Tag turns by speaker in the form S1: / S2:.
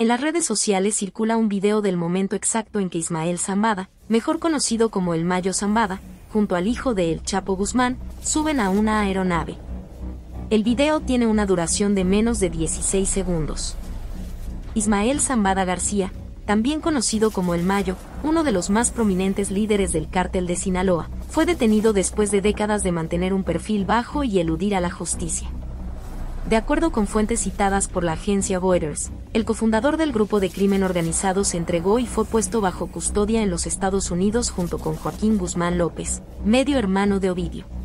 S1: En las redes sociales circula un video del momento exacto en que Ismael Zambada, mejor conocido como el Mayo Zambada, junto al hijo de El Chapo Guzmán, suben a una aeronave. El video tiene una duración de menos de 16 segundos. Ismael Zambada García, también conocido como El Mayo, uno de los más prominentes líderes del cártel de Sinaloa, fue detenido después de décadas de mantener un perfil bajo y eludir a la justicia. De acuerdo con fuentes citadas por la agencia Reuters, el cofundador del grupo de crimen organizado se entregó y fue puesto bajo custodia en los Estados Unidos junto con Joaquín Guzmán López, medio hermano de Ovidio.